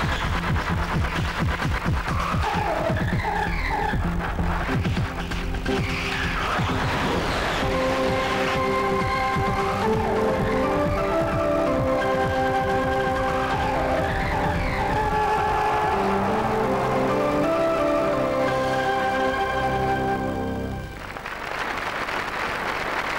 you